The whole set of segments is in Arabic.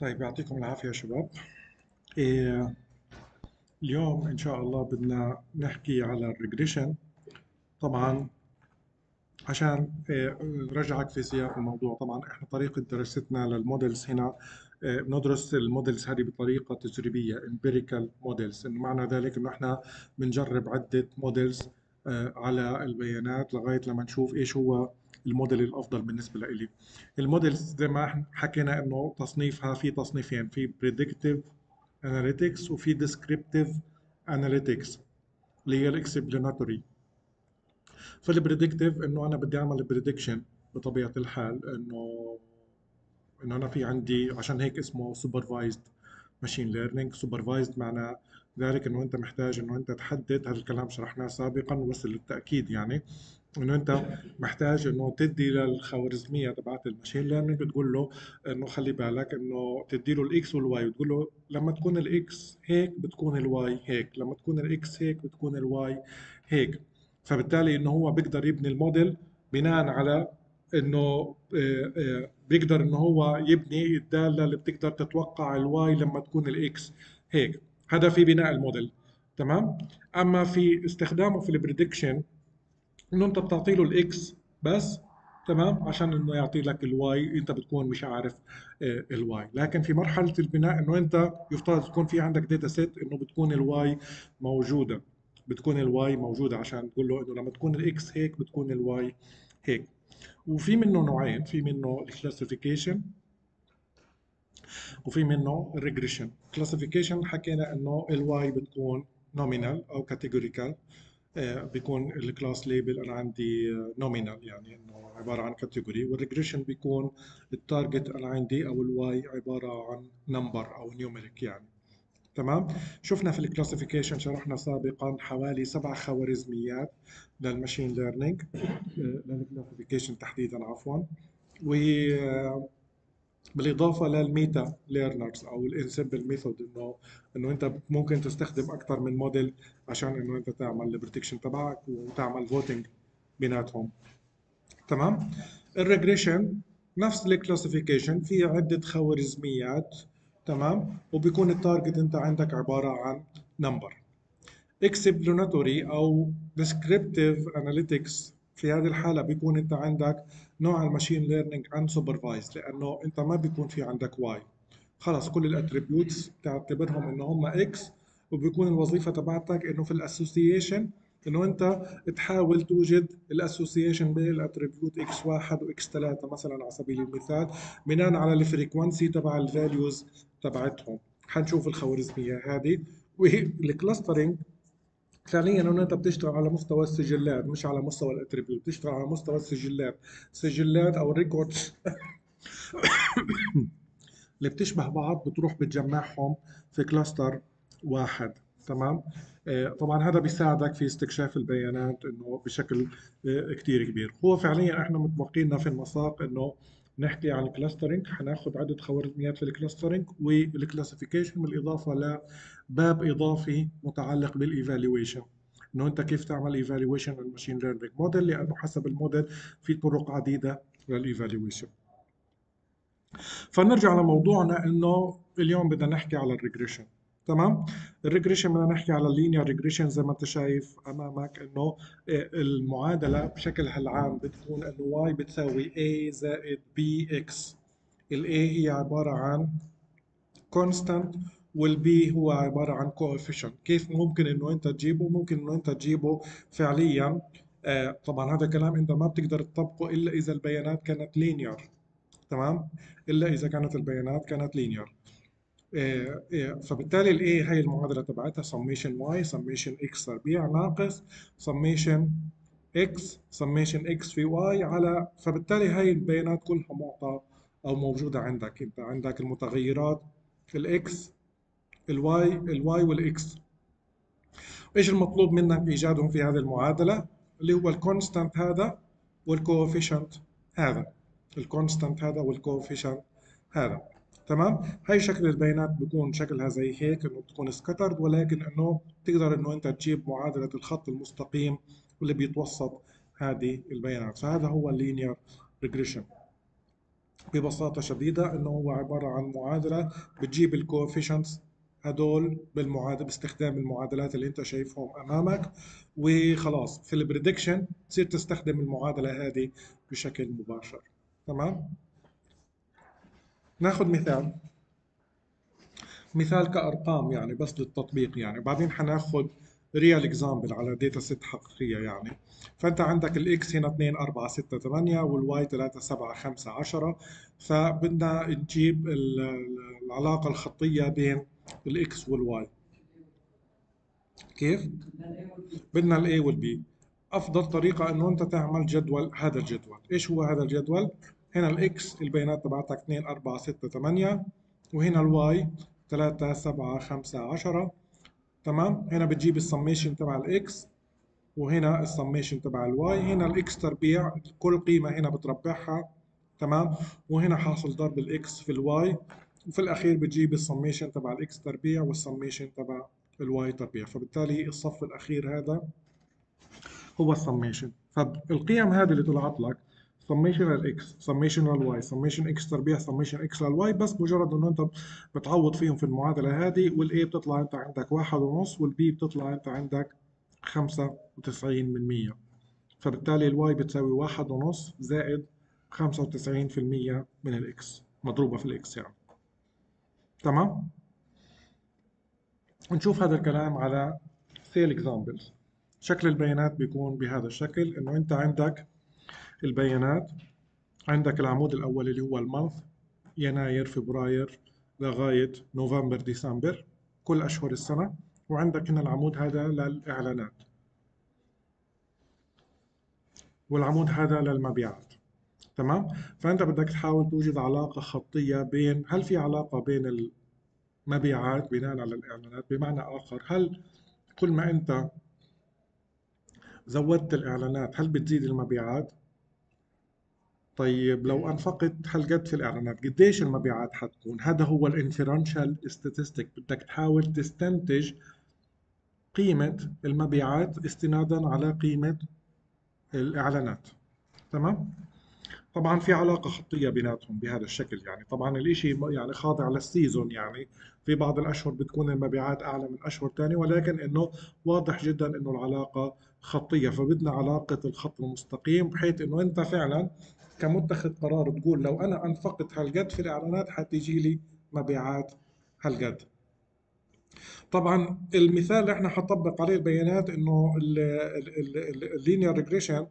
طيب يعطيكم العافية يا شباب. إيه اليوم إن شاء الله بدنا نحكي على ال regression. طبعا عشان إيه نرجعك في سياق الموضوع طبعا إحنا طريقة دراستنا لل models هنا إيه بندرس ال models هذه بطريقة تجريبية empirical models. إنه معنى ذلك إنه إحنا بنجرب عدة models على البيانات لغاية لما نشوف إيش هو الموديل الأفضل بالنسبة لإلي. ال models زي ما حكينا إنه تصنيفها في تصنيفين في predictive analytics وفي descriptive analytics اللي هي ال explanatory فال predictive إنه أنا بدي أعمل prediction بطبيعة الحال إنه إنه أنا في عندي عشان هيك اسمه supervised machine learning. supervised معنى ذلك إنه أنت محتاج إنه أنت تحدد هذا الكلام شرحناه سابقا بس للتأكيد يعني. إنه أنت محتاج إنه تدي للخوارزمية تبعت ال machine learning بتقول له إنه خلي بالك إنه تدي له ال X وال Y وتقول له لما تكون ال X هيك بتكون ال Y هيك لما تكون ال X هيك بتكون ال Y هيك. فبالتالي إنه هو بيقدر يبني الموديل بناء على إنه بيقدر إنه هو يبني الدالة اللي بتقدر تتوقع ال Y لما تكون ال X هيك. هذا في بناء الموديل تمام؟ أما في استخدامه في ال prediction إنه أنت بتعطي له ال X بس تمام؟ عشان إنه يعطي لك ال Y أنت بتكون مش عارف ال Y لكن في مرحلة البناء إنه أنت يفترض تكون في عندك data set إنه بتكون ال Y موجودة. بتكون ال Y موجودة عشان تقول له إنه لما تكون ال X هيك بتكون ال Y هيك. وفي منه نوعين في منه ال classification وفي منه ال regression classification حكينا إنه ال Y بتكون nominal أو categorical بيكون ال class label أنا عندي nominal يعني إنه عبارة عن category وال regression بيكون ال target أنا عندي أو ال Y عبارة عن number أو numeric يعني. تمام؟ شفنا في ال classification شرحنا سابقا حوالي سبع خوارزميات لل machine learning لل classification تحديدا عفوا. و بالإضافة لل meta learners أو ال ensemble method انه إنه أنت ممكن تستخدم أكثر من موديل عشان إنه أنت تعمل ال prediction تبعك وتعمل voting بيناتهم. تمام؟ ال regression نفس ال classification في عدة خوارزميات. تمام؟ وبيكون ال target أنت عندك عبارة عن number explanatory أو descriptive analytics في هذه الحالة بيكون أنت عندك نوع ال machine learning unsupervised لأنه أنت ما بيكون في عندك y خلص كل ال attributes تعتبرهم إنه هم x وبيكون الوظيفة تبعتك إنه في ال association إنه أنت تحاول توجد ال association بين ال attribute x واحد و x ثلاثة مثلا على سبيل المثال بناء على ال frequency تبع ال values تبعتهم. حنشوف الخوارزمية هذه. وال clustering فعليا انه أنت بتشتغل على مستوى السجلات مش على مستوى ال attribute بتشتغل على مستوى السجلات. سجلات أو ال records اللي بتشبه بعض بتروح بتجمعهم في cluster واحد تمام؟ آه طبعا هذا بيساعدك في استكشاف البيانات إنه بشكل آه كثير كبير. هو فعليا إحنا متوقعين في المساق إنه نحكي عن ال clustering حناخذ عدد خوارزميات في ال clustering وال classification بالإضافة لباب إضافي متعلق بال evaluation. إنه أنت كيف تعمل evaluation لل machine learning model لأنه حسب الموديل في طرق عديدة لل evaluation. فنرجع لموضوعنا إنه اليوم بدنا نحكي على ال regression. تمام؟ ال regression بدنا نحكي على ال linear regression زي ما أنت شايف أمامك إنه المعادلة بشكلها العام بتكون إنه y بتساوي a زائد bx ال a هي عبارة عن constant وال b هو عبارة عن coefficient. كيف ممكن إنه أنت تجيبه؟ ممكن إنه أنت تجيبه فعليا. آه طبعا هذا كلام أنت ما بتقدر تطبقه إلا إذا البيانات كانت linear تمام؟ إلا إذا كانت البيانات كانت linear فبالتالي ال a هي المعادلة تبعتها. سميشن واي سميشن إكس تربيع ناقص. سميشن إكس سميشن إكس في واي على فبالتالي هاي البيانات كلها معطى أو موجودة عندك. أنت عندك المتغيرات الاكس الواي الواي والاكس إيش المطلوب منك إيجادهم في هذه المعادلة؟ اللي هو ال constant هذا وال coefficient هذا. ال constant هذا وال coefficient هذا. تمام؟ هاي شكل البيانات بيكون شكلها زي هيك إنه بتكون scattered ولكن إنه تقدر إنه أنت تجيب معادلة الخط المستقيم واللي بيتوسط هذه البيانات. فهذا هو ال linear regression ببساطة شديدة إنه هو عبارة عن معادلة بتجيب ال coefficients هدول بالمعادلة باستخدام المعادلات اللي انت شايفهم أمامك. وخلاص في ال prediction تصير تستخدم المعادلة هذه بشكل مباشر. تمام؟ ناخذ مثال. مثال كأرقام يعني بس للتطبيق يعني. بعدين حناخذ real example على data set حقيقية يعني. فأنت عندك ال x هنا 2 4 6 8 وال y 3 7 5 10 فبدنا نجيب العلاقة الخطية بين ال x وال y كيف؟ بدنا ال a وال b أفضل طريقة إنه أنت تعمل جدول هذا الجدول. إيش هو هذا الجدول؟ هنا ال x البيانات تبعتك 2 4 6 8 وهنا ال y 3 7 5 10 تمام؟ هنا بتجيب السميشن تبع ال x وهنا السميشن تبع ال y هنا ال x تربيع كل قيمة هنا بتربعها. تمام؟ وهنا حاصل ضرب ال x في ال y وفي الأخير بتجيب السميشن تبع ال x تربيع والسميشن تبع ال y تربيع. فبالتالي الصف الأخير هذا هو السميشن فالقيم هذه اللي طلعت لك سميشن الاكس سميشن الواي سميشن إكس تربيع سميشن إكس للواي بس مجرد إنه أنت بتعوض فيهم في المعادلة هذه وال a بتطلع أنت عندك واحد ونص وال b بتطلع أنت عندك 95 من 100 فبالتالي ال y بتساوي واحد ونص زائد 95% من ال x مضروبة في ال x يعني. تمام؟ نشوف هذا الكلام على sales examples شكل البيانات بيكون بهذا الشكل إنه أنت عندك البيانات عندك العمود الأول اللي هو المنث يناير فبراير لغاية نوفمبر ديسمبر كل أشهر السنة وعندك هنا العمود هذا للإعلانات. والعمود هذا للمبيعات. تمام؟ فأنت بدك تحاول توجد علاقة خطية بين هل في علاقة بين المبيعات بناء على الإعلانات؟ بمعنى آخر هل كل ما أنت زودت الإعلانات هل بتزيد المبيعات؟ طيب لو أنفقت هالقد في الإعلانات؟ قديش المبيعات حتكون؟ هذا هو ال inferential statistic بدك تحاول تستنتج قيمة المبيعات استنادا على قيمة الإعلانات. تمام؟ طبعا في علاقة خطية بيناتهم بهذا الشكل يعني. طبعا الإشي يعني خاضع لل season يعني. في بعض الأشهر بتكون المبيعات أعلى من أشهر تانية ولكن إنه واضح جدا إنه العلاقة خطية. فبدنا علاقة الخط المستقيم بحيث إنه أنت فعلا كمتخذ قرار تقول لو أنا أنفقت هالقد في الإعلانات حتيجي لي مبيعات هالقد. طبعا المثال اللي إحنا حنطبق عليه البيانات إنه ال linear regression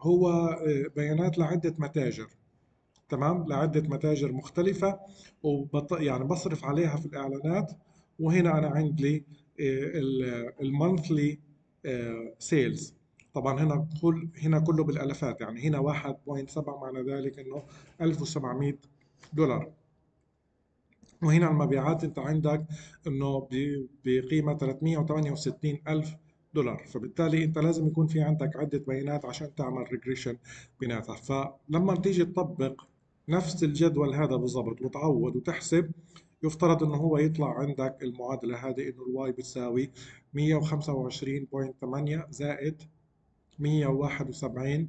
هو آه، بيانات لعدة متاجر تمام؟ لعدة متاجر مختلفة وبط يعني بصرف عليها في الإعلانات وهنا أنا عندي ال monthly sales طبعا هنا كل هنا كله بالالافات يعني هنا 1.7 معنى ذلك إنه 1700 دولار. وهنا المبيعات أنت عندك إنه بقيمة 368 ألف دولار. فبالتالي انت لازم يكون في عندك عدة بيانات عشان تعمل regression بيناتها فلما تيجي تطبق نفس الجدول هذا بالضبط وتعوض وتحسب يفترض إنه هو يطلع عندك المعادلة هذه إنه ال Y بتساوي 125.8 زائد 171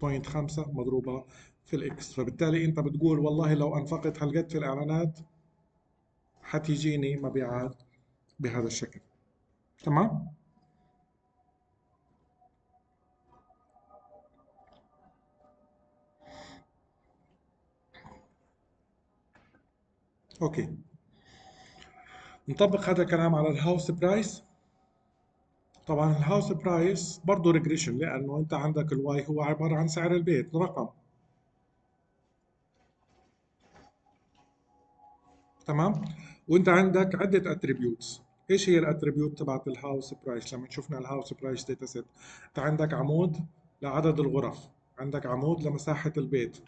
point خمسة مضروبة في ال X. فبالتالي أنت بتقول والله لو أنفقت هالقد في الإعلانات حتيجيني مبيعات بهذا الشكل. تمام؟ okay. نطبق هذا الكلام على ال house price. طبعا ال house price برضه regression لأنه أنت عندك ال Y هو عبارة عن سعر البيت رقم. تمام؟ وأنت عندك عدة attributes إيش هي ال attribute تبعت ال house price لما شفنا ال house price data set انت عندك عمود لعدد الغرف عندك عمود لمساحة البيت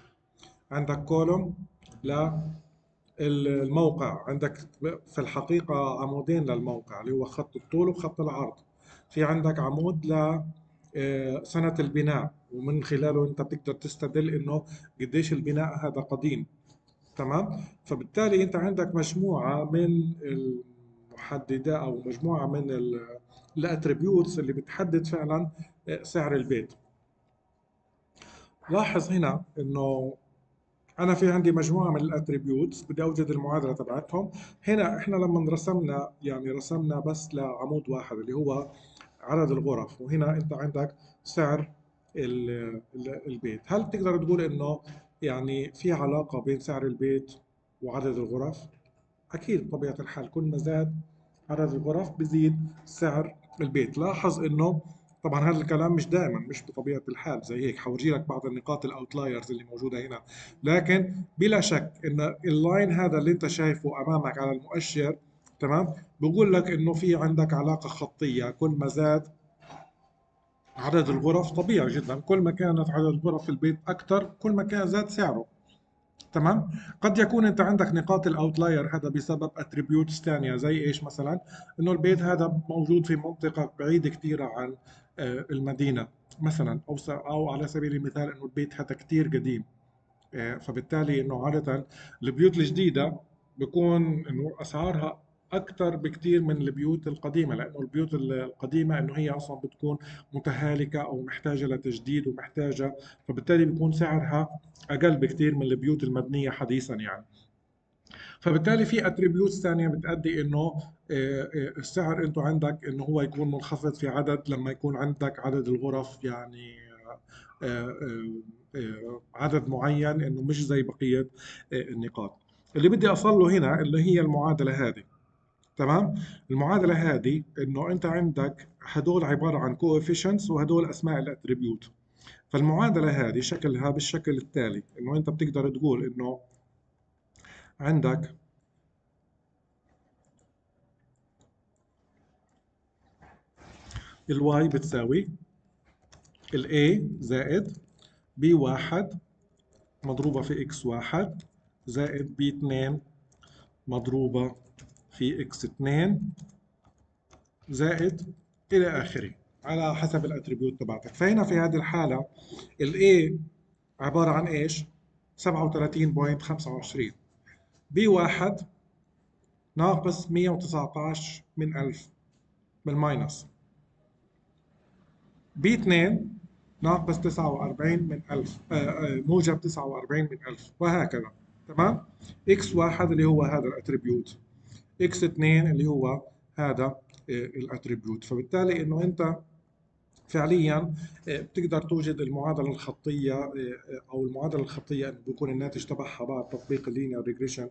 عندك column للموقع عندك في الحقيقة عمودين للموقع اللي هو خط الطول وخط العرض. في عندك عمود ل آه، سنة البناء ومن خلاله انت بتقدر تستدل انه قديش البناء هذا قديم. تمام؟ فبالتالي انت عندك مجموعة من المحددات أو مجموعة من ال attributes اللي بتحدد فعلا آه، سعر البيت. لاحظ هنا إنه أنا في عندي مجموعة من ال attributes بدي أوجد المعادلة تبعتهم. هنا إحنا لما رسمنا يعني رسمنا بس لعمود واحد اللي هو عدد الغرف وهنا أنت عندك سعر ال- ال- البيت. هل تقدر تقول إنه يعني في علاقة بين سعر البيت وعدد الغرف؟ أكيد بطبيعه الحال كل ما زاد عدد الغرف بزيد سعر البيت. لاحظ إنه طبعا هذا الكلام مش دائما مش بطبيعة الحال زي هيك حورجيلك بعض النقاط ال outliers اللي موجودة هنا. لكن بلا شك إن ال line هذا اللي أنت شايفه أمامك على المؤشر تمام؟ بقول لك إنه في عندك علاقة خطية. كل ما زاد عدد الغرف طبيعي جدا. كل ما كانت عدد غرف البيت أكثر كل ما كان زاد سعره. تمام؟ قد يكون انت عندك نقاط ال outlier هذا بسبب attributes ثانية زي إيش مثلا؟ إنه البيت هذا موجود في منطقة بعيده كثير عن آه، المدينة مثلا أو أو على سبيل المثال إنه البيت هذا كثير قديم آه، فبالتالي إنه عادة البيوت الجديدة بيكون إنه أسعارها أكثر بكثير من البيوت القديمة لأنه البيوت القديمة إنه هي أصلا بتكون متهالكة أو محتاجة لتجديد ومحتاجة فبالتالي بيكون سعرها أقل بكثير من البيوت المبنية حديثا يعني. فبالتالي في اتريبيوتس ثانية بتأدي إنه آه، آه، السعر انه عندك إنه هو يكون منخفض في عدد لما يكون عندك عدد الغرف يعني آه، عدد معين إنه مش زي بقية النقاط. اللي بدي اصل له هنا اللي هي المعادلة هذه. تمام؟ المعادلة هذه إنه أنت عندك هدول عبارة عن coefficients وهدول أسماء ال attribute فالمعادلة هذه شكلها بالشكل التالي إنه أنت بتقدر تقول إنه عندك ال Y بتساوي ال A زائد B واحد مضروبة في X واحد زائد B اتنين مضروبة في X اتنين زائد إلى آخره على حسب ال attribute تبعتك. فهنا في هذه الحالة ال A عبارة عن إيش؟ 37.25 B واحد ناقص 119 من ألف بال minus. B 2 ناقص 49 من 1000 آه، آه، موجب 49 من 1000 وهكذا تمام؟ X واحد اللي هو هذا ال attribute. X 2 اللي هو هذا ال attribute فبالتالي إنه أنت فعليا آه، بتقدر توجد المعادلة الخطية آه، آه، أو المعادلة الخطية بيكون الناتج تبعها بعد تطبيق ال linear regression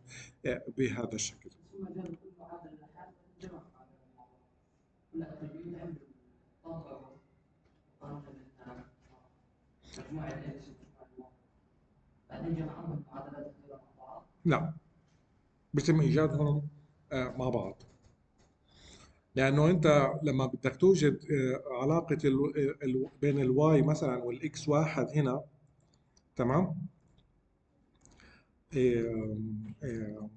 بهذا الشكل. لا. بيتم ايجادهم آه، مع بعض. لأنه أنت لما بدك توجد آه، علاقة بين ال Y مثلا وال X واحد هنا تمام؟ آه، آه،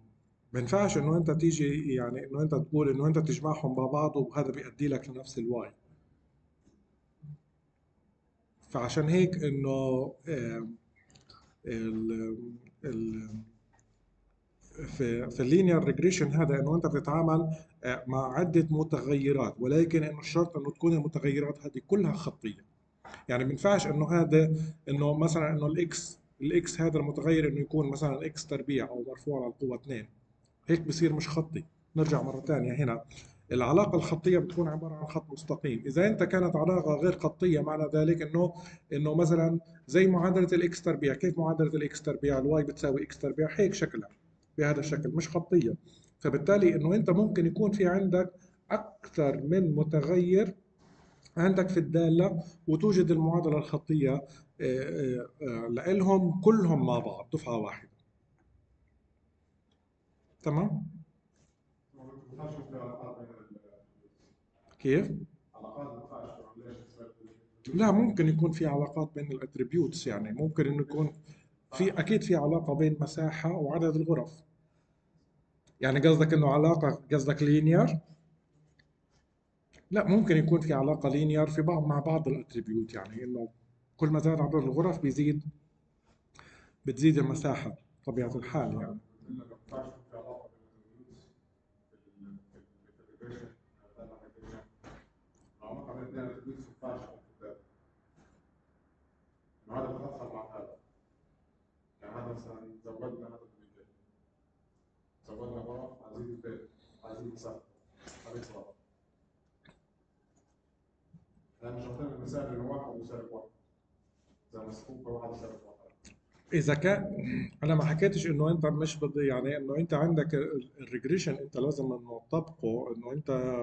ما ينفعش إنه أنت تيجي يعني إنه أنت تقول إنه أنت تجمعهم مع بعض وهذا بيؤدي لك لنفس ال Y فعشان هيك إنه آه، ال ال في في ال linear regression هذا إنه أنت بتتعامل آه، مع عدة متغيرات ولكن إنه الشرط إنه تكون المتغيرات هذه كلها خطية. يعني ما إنه هذا إنه مثلا إنه ال X ال X هذا المتغير إنه يكون مثلا X تربيع أو مرفوع على القوة 2 هيك بصير مش خطي. نرجع مرة ثانية هنا. العلاقة الخطية بتكون عبارة عن خط مستقيم. إذا أنت كانت علاقة غير خطية معنى ذلك إنه إنه مثلا زي معادلة ال X تربيع. كيف معادلة ال X تربيع؟ ال Y بتساوي X تربيع. هيك شكلها. بهذا الشكل مش خطية فبالتالي إنه أنت ممكن يكون في عندك أكثر من متغير عندك في الدالة وتوجد المعادلة الخطية آه، آه، آه، لإلهم كلهم مع بعض دفعة واحدة تمام؟ كيف؟ لا ممكن يكون في علاقات بين ال attributes يعني ممكن إنه يكون في أكيد في علاقة بين مساحة وعدد الغرف. يعني قصدك إنه علاقة قصدك linear لا ممكن يكون في علاقة linear في بعض مع بعض ال attribute يعني إنه كل ما زاد عدد الغرف بيزيد بتزيد المساحة طبيعة الحال يعني. إذا كان أنا ما حكيتش إنه أنت مش بدي يعني إنه أنت عندك ال regression أنت لازم إنه تطبقه إنه أنت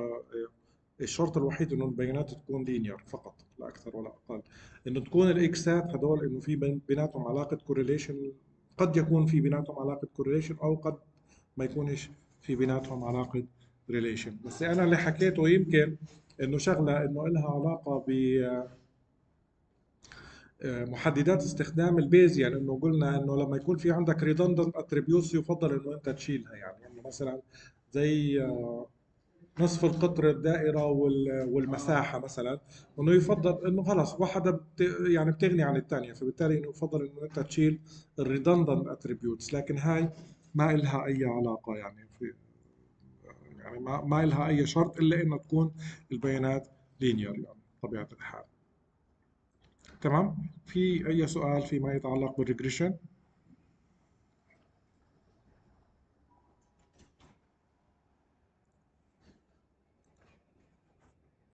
الشرط الوحيد إنه البيانات تكون linear فقط لا أكثر ولا أقل. إنه تكون ال Xات هدول إنه في بين- بيناتهم علاقة correlation قد يكون في بيناتهم علاقة correlation أو قد ما يكونش في بيناتهم علاقة relation بس أنا اللي حكيته يمكن إنه شغلة إنه لها علاقة ب محددات استخدام ال Bayesian إنه قلنا إنه لما يكون في عندك redundant attributes يفضل إنه أنت تشيلها يعني يعني مثلا زي آه، نصف القطر الدائرة وال- والمساحة مثلا إنه يفضل إنه خلص واحدة بت يعني بتغني عن الثانية فبالتالي إنه يفضل إنه أنت تشيل ال redundant attributes لكن هاي ما إلها أي علاقة يعني في يعني ما ما إلها أي شرط إلا انها تكون البيانات linear يعني طبيعه الحال. تمام؟ في أي سؤال فيما يتعلق بال regression